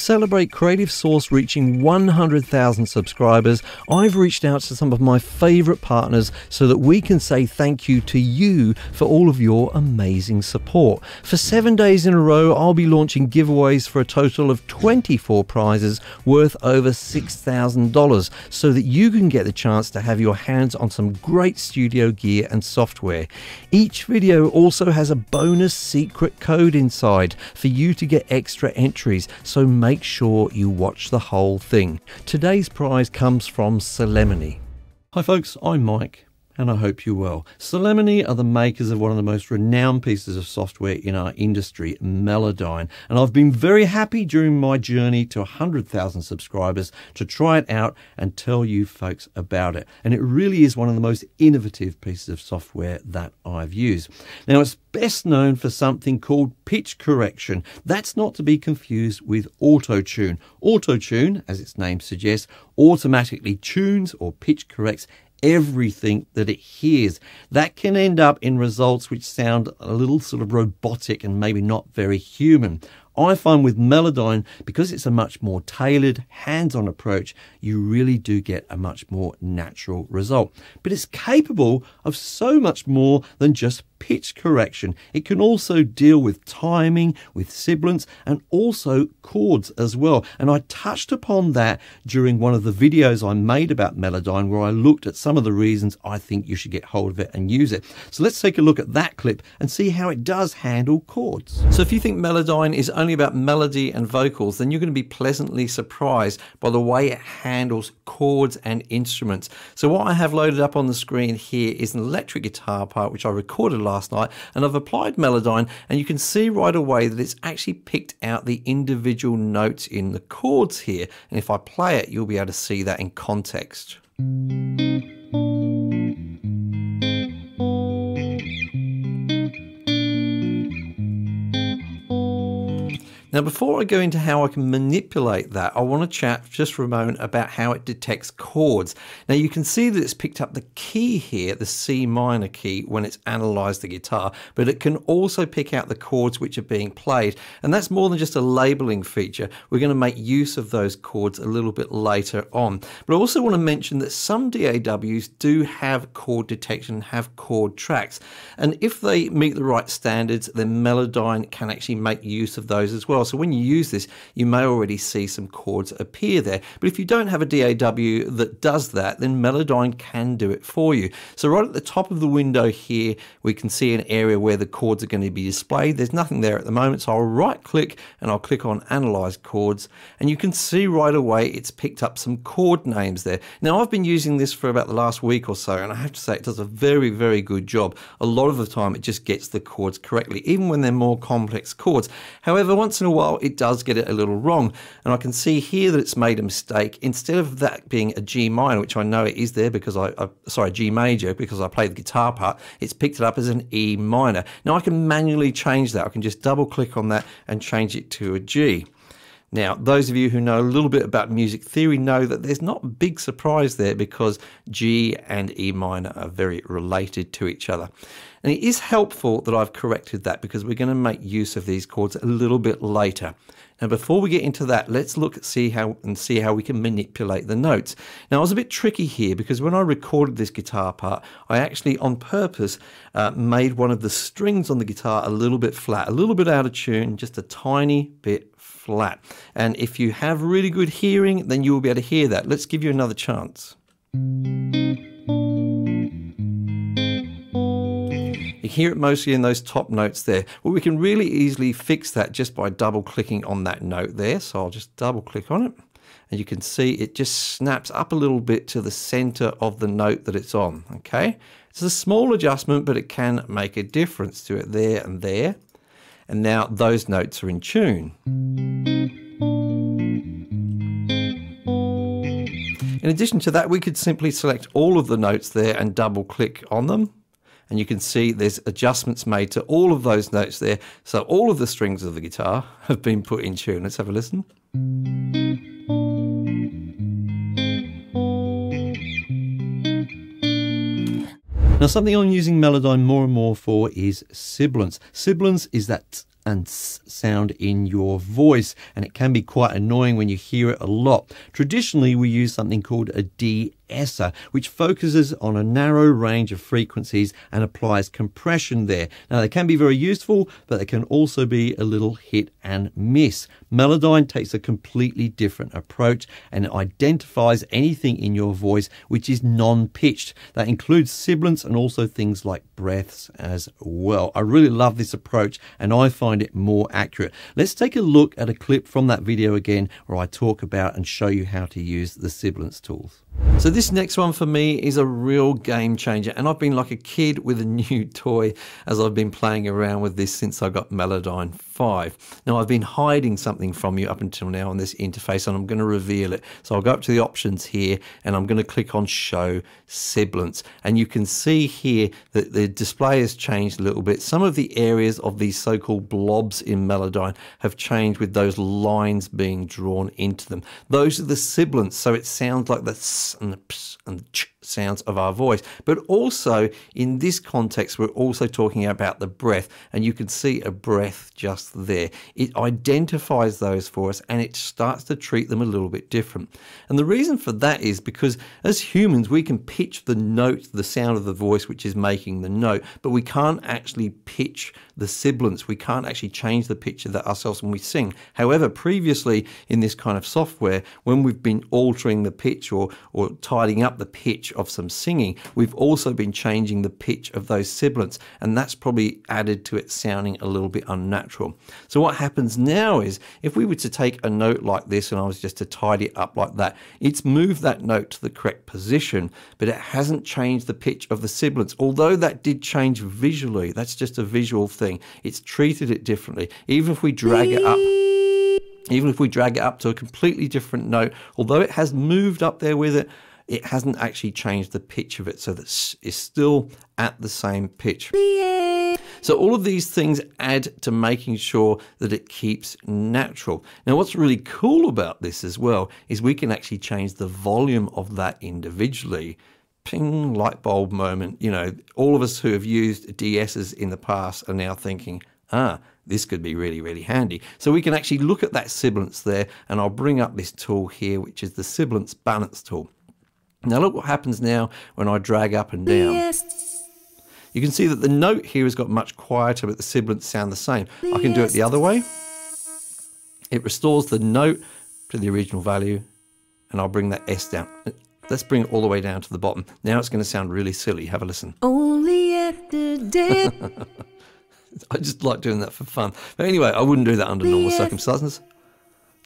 celebrate Creative Sauce reaching 100,000 subscribers, I've reached out to some of my favourite partners so that we can say thank you to you for all of your amazing support. For seven days in a row, I'll be launching giveaways for a total of 24 prizes worth over $6,000 so that you can get the chance to have your hands on some great studio gear and software. Each video also has a bonus secret code inside for you to get extra entries, so make sure you watch the whole thing. Today's prize comes from Celemony. Hi folks, I'm Mike and I hope you will. well. Celemony are the makers of one of the most renowned pieces of software in our industry, Melodyne, and I've been very happy during my journey to 100,000 subscribers to try it out and tell you folks about it. And it really is one of the most innovative pieces of software that I've used. Now, it's best known for something called pitch correction. That's not to be confused with auto tune. Auto tune, as its name suggests, automatically tunes or pitch corrects everything that it hears. That can end up in results which sound a little sort of robotic and maybe not very human. I find with Melodyne, because it's a much more tailored, hands on approach, you really do get a much more natural result. But it's capable of so much more than just pitch correction. It can also deal with timing, with sibilance, and also chords as well. And I touched upon that during one of the videos I made about Melodyne, where I looked at some of the reasons I think you should get hold of it and use it. So let's take a look at that clip and see how it does handle chords. So if you think Melodyne is only about melody and vocals, then you're going to be pleasantly surprised by the way it handles chords and instruments. So what I have loaded up on the screen here is an electric guitar part, which I recorded last night and I've applied Melodyne and you can see right away that it's actually picked out the individual notes in the chords here and if I play it you'll be able to see that in context. Now, before I go into how I can manipulate that, I want to chat just for a moment about how it detects chords. Now, you can see that it's picked up the key here, the C minor key, when it's analyzed the guitar, but it can also pick out the chords which are being played. And that's more than just a labeling feature. We're going to make use of those chords a little bit later on. But I also want to mention that some DAWs do have chord detection, have chord tracks. And if they meet the right standards, then Melodyne can actually make use of those as well well. So when you use this, you may already see some chords appear there. But if you don't have a DAW that does that, then Melodyne can do it for you. So right at the top of the window here, we can see an area where the chords are going to be displayed. There's nothing there at the moment, so I'll right click and I'll click on Analyze Chords, and you can see right away it's picked up some chord names there. Now I've been using this for about the last week or so, and I have to say it does a very, very good job. A lot of the time it just gets the chords correctly, even when they're more complex chords. However, once in a a while it does get it a little wrong. And I can see here that it's made a mistake. Instead of that being a G minor, which I know it is there because I, I sorry, G major, because I play the guitar part, it's picked it up as an E minor. Now I can manually change that. I can just double click on that and change it to a G. Now, those of you who know a little bit about music theory know that there's not a big surprise there because G and E minor are very related to each other. And it is helpful that I've corrected that because we're going to make use of these chords a little bit later. Now, before we get into that, let's look see how and see how we can manipulate the notes. Now, I was a bit tricky here because when I recorded this guitar part, I actually, on purpose, uh, made one of the strings on the guitar a little bit flat, a little bit out of tune, just a tiny bit flat. And if you have really good hearing, then you will be able to hear that. Let's give you another chance. Hear it mostly in those top notes there. Well, we can really easily fix that just by double clicking on that note there. So I'll just double click on it and you can see it just snaps up a little bit to the center of the note that it's on. Okay, it's a small adjustment, but it can make a difference to it there and there and now those notes are in tune. In addition to that, we could simply select all of the notes there and double click on them. And you can see there's adjustments made to all of those notes there. So all of the strings of the guitar have been put in tune. Let's have a listen. Now, something I'm using Melodyne more and more for is sibilance. Sibilance is that and sound in your voice, and it can be quite annoying when you hear it a lot. Traditionally, we use something called a de esser, which focuses on a narrow range of frequencies and applies compression there. Now, they can be very useful, but they can also be a little hit and miss. Melodyne takes a completely different approach and identifies anything in your voice which is non pitched. That includes sibilants and also things like breaths as well. I really love this approach and I find it more accurate. Let's take a look at a clip from that video again where I talk about and show you how to use the sibilance tools. So this next one for me is a real game changer and I've been like a kid with a new toy as I've been playing around with this since I got Melodyne 5. Now I've been hiding something from you up until now on this interface and I'm going to reveal it. So I'll go up to the options here and I'm going to click on show sibilance and you can see here that the display has changed a little bit. Some of the areas of these so-called blobs in Melodyne have changed with those lines being drawn into them. Those are the sibilants so it sounds like the s and the ps and the ch sounds of our voice. But also in this context, we're also talking about the breath, and you can see a breath just there. It identifies those for us and it starts to treat them a little bit different. And the reason for that is because as humans, we can pitch the note, the sound of the voice, which is making the note, but we can't actually pitch the sibilants. We can't actually change the pitch of that ourselves when we sing. However, previously in this kind of software, when we've been altering the pitch or, or tidying up the pitch of some singing, we've also been changing the pitch of those sibilants, and that's probably added to it sounding a little bit unnatural. So what happens now is if we were to take a note like this and I was just to tidy it up like that, it's moved that note to the correct position, but it hasn't changed the pitch of the sibilants. Although that did change visually, that's just a visual thing. It's treated it differently. Even if we drag it up even if we drag it up to a completely different note, although it has moved up there with it, it hasn't actually changed the pitch of it, so that it's still at the same pitch. So all of these things add to making sure that it keeps natural. Now what's really cool about this as well is we can actually change the volume of that individually. Ping, light bulb moment. You know, all of us who have used de-essers in the past are now thinking, ah, this could be really, really handy. So we can actually look at that sibilance there, and I'll bring up this tool here, which is the sibilance balance tool. Now look what happens now when I drag up and down. You can see that the note here has got much quieter, but the sibilants sound the same. I can do it the other way. It restores the note to the original value, and I'll bring that S down. Let's bring it all the way down to the bottom. Now it's going to sound really silly. Have a listen. Only day. I just like doing that for fun. But anyway, I wouldn't do that under normal circumstances.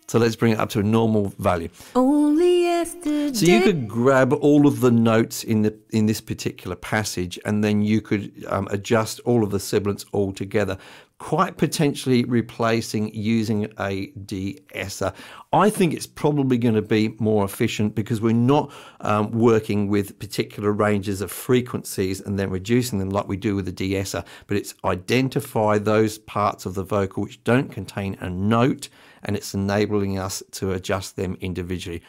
So let's bring it up to a normal value. Only yesterday. So you could grab all of the notes in the in this particular passage, and then you could um, adjust all of the sibilants all together, quite potentially replacing using a de-esser. I think it's probably going to be more efficient because we're not um, working with particular ranges of frequencies and then reducing them like we do with the de-esser, but it's identify those parts of the vocal which don't contain a note and it's enabling us to adjust them individually.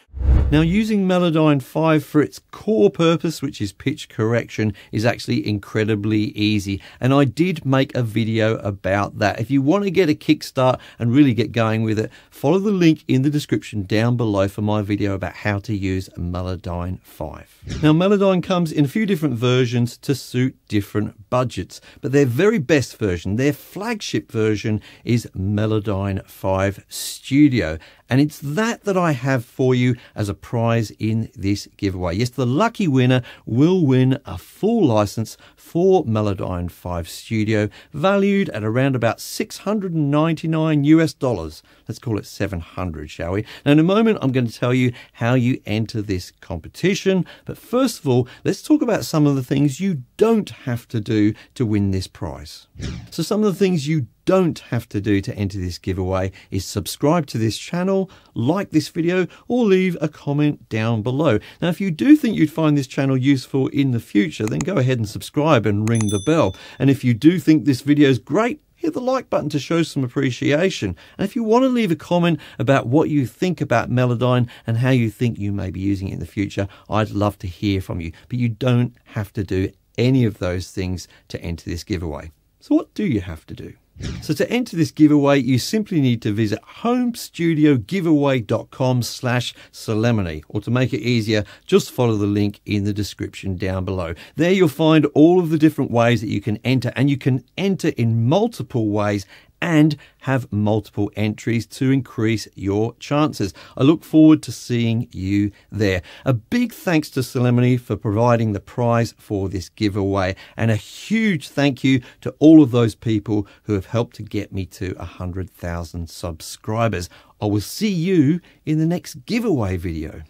Now using Melodyne 5 for its core purpose, which is pitch correction, is actually incredibly easy. And I did make a video about that. If you want to get a kickstart and really get going with it, follow the link in the description down below for my video about how to use Melodyne 5. Now Melodyne comes in a few different versions to suit different budgets, but their very best version, their flagship version is Melodyne 5 Studio. And it's that that I have for you as a prize in this giveaway. Yes, the lucky winner will win a full license for Melodyne 5 Studio, valued at around about 699 US dollars. Let's call it 700, shall we? Now, in a moment, I'm going to tell you how you enter this competition. But first of all, let's talk about some of the things you don't have to do to win this prize. So, some of the things you don't have to do to enter this giveaway is subscribe to this channel, like this video, or leave a comment down below. Now, if you do think you'd find this channel useful in the future, then go ahead and subscribe and ring the bell. And if you do think this video is great, hit the like button to show some appreciation. And if you want to leave a comment about what you think about Melodyne and how you think you may be using it in the future, I'd love to hear from you. But you don't have to do any of those things to enter this giveaway. So what do you have to do? So to enter this giveaway, you simply need to visit homestudiogiveaway.com slash Celemony, or to make it easier, just follow the link in the description down below. There you'll find all of the different ways that you can enter, and you can enter in multiple ways and have multiple entries to increase your chances. I look forward to seeing you there. A big thanks to Celemony for providing the prize for this giveaway, and a huge thank you to all of those people who have helped to get me to 100,000 subscribers. I will see you in the next giveaway video.